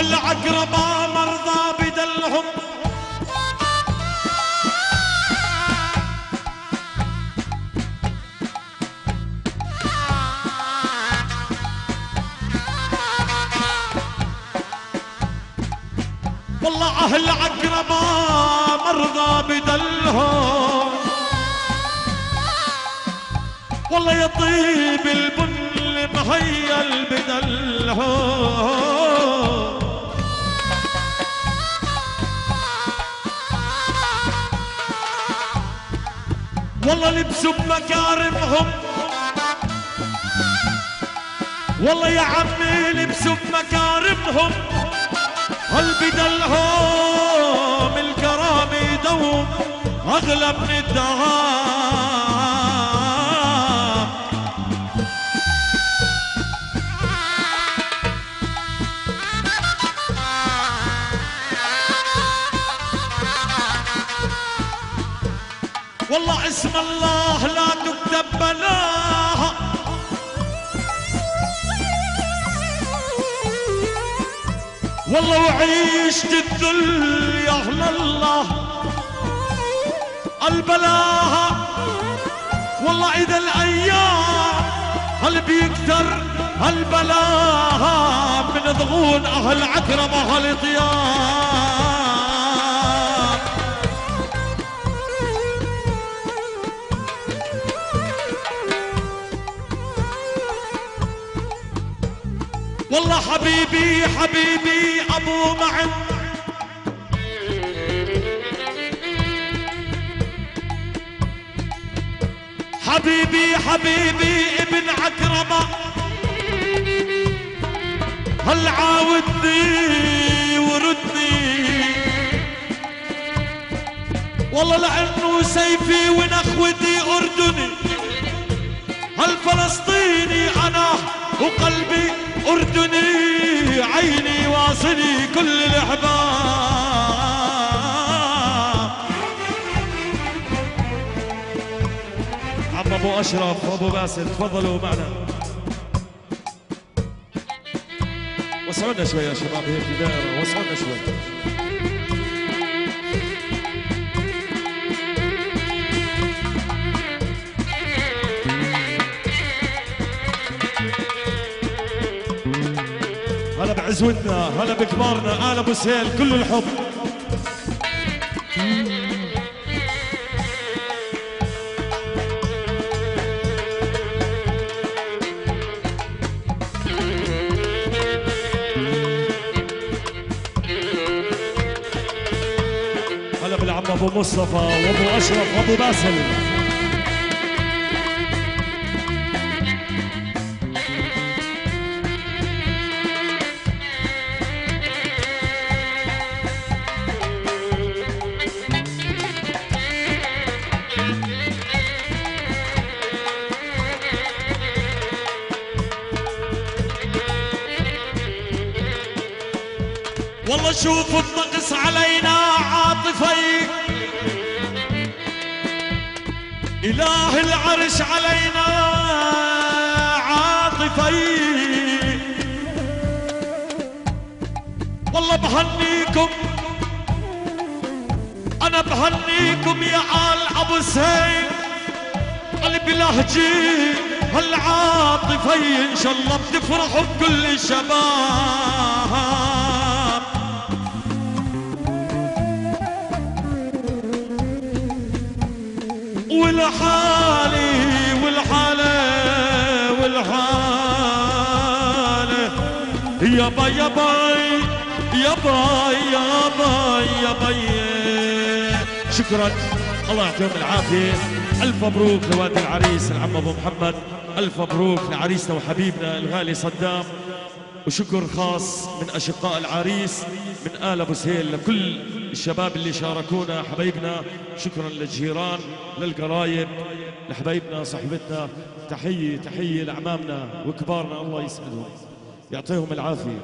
أهل عقربة مرضى بدلهم. والله أهل عقربة مرضى بدلهم. والله يطيب البن مهيا بدلهم والله لبسوا بمكارمهم والله يا عمي لبسوا بمكارمهم هل بدلهم الكرام يدوم أغلى من الدهام والله اسم الله لا تكتب بلاها. والله وعيشت الذل يا أهل الله. البلاها. والله إذا الأيام هل بيكتر البلاها من ضغون أهل عكرمة هل والله حبيبي حبيبي أبو معن. حبيبي حبيبي ابن عكرمة. هل عاودني وردني والله لأنه سيفي ونخوتي أردني. هل فلسطيني أنا وقلبي أردني عيني واصلي كل الأحباب. عم أبو أشرف وابو باسل تفضلوا معنا. وسعونا شوي يا شباب هيك دائرة وسعونا شوي. هلا بعزوتنا هلا بكبارنا آل أبو سهيل كل الحب. هلا بالعم أبو مصطفى وأبو أشرف وأبو باسل. والله شوف الطقس علينا عاطفي. إله العرش علينا عاطفي. والله بهنيكم أنا بهنيكم يا آل أبو سهيل قلبي لهجي هالعاطفي إن شاء الله بتفرحوا بكل الشباب والحالي والحالة والحالة يابا يابا يابا يابا يابا شكرا. الله يعطيهم العافية. ألف مبروك لوالد العريس العم أبو محمد. ألف مبروك لعريسنا وحبيبنا الغالي صدام. وشكر خاص من أشقاء العريس. من آل أبو سهيل لكل الشباب اللي شاركونا حبايبنا. شكرا للجيران للقرايب لحبايبنا صحبتنا تحية تحية لأعمامنا وكبارنا. الله يسعدهم. يعطيهم العافية.